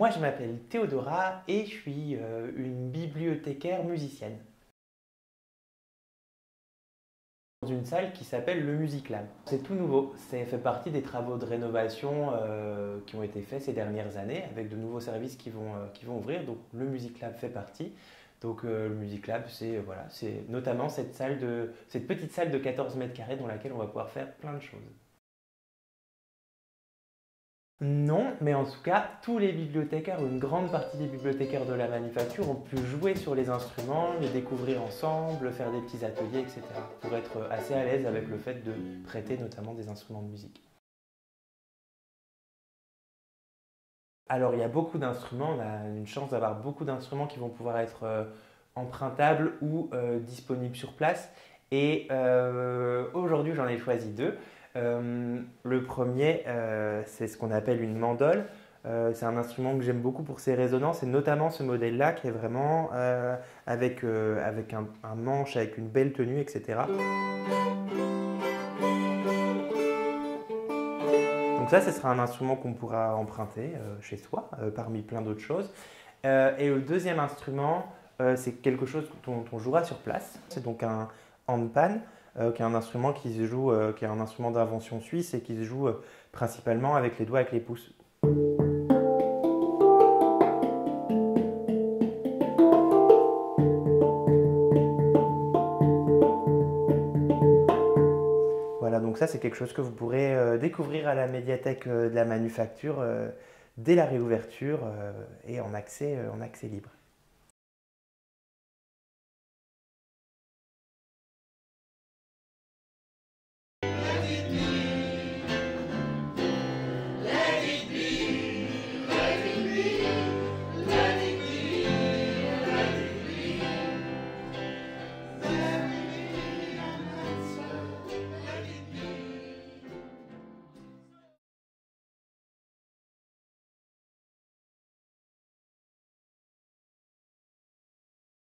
Moi, je m'appelle Théodora et je suis euh, une bibliothécaire musicienne. Dans une salle qui s'appelle le Music Lab. C'est tout nouveau, ça fait partie des travaux de rénovation euh, qui ont été faits ces dernières années avec de nouveaux services qui vont, euh, qui vont ouvrir. Donc le Music Lab fait partie. Donc le Music Lab, c'est voilà, notamment cette, salle de, cette petite salle de 14 mètres carrés dans laquelle on va pouvoir faire plein de choses. Non, mais en tout cas, tous les bibliothécaires une grande partie des bibliothécaires de la manufacture ont pu jouer sur les instruments, les découvrir ensemble, faire des petits ateliers, etc. pour être assez à l'aise avec le fait de prêter notamment des instruments de musique. Alors il y a beaucoup d'instruments, on a une chance d'avoir beaucoup d'instruments qui vont pouvoir être euh, empruntables ou euh, disponibles sur place. Et euh, aujourd'hui j'en ai choisi deux. Euh, le premier, euh, c'est ce qu'on appelle une mandole. Euh, c'est un instrument que j'aime beaucoup pour ses résonances et notamment ce modèle-là qui est vraiment avec, avec un, manche, avec une belle tenue, etc. Donc ça, ce sera un instrument qu'on pourra emprunter chez soi, parmi plein d'autres choses. et le deuxième instrument, c'est quelque chose dont on jouera sur place. C'est donc un handpan. Euh, qui est un instrument qui se joue, euh, qui est un instrument d'invention suisse et qui se joue euh, principalement avec les doigts, avec les pouces. Voilà, donc ça c'est quelque chose que vous pourrez découvrir à la médiathèque de la manufacture dès la réouverture et en accès, en accès libre.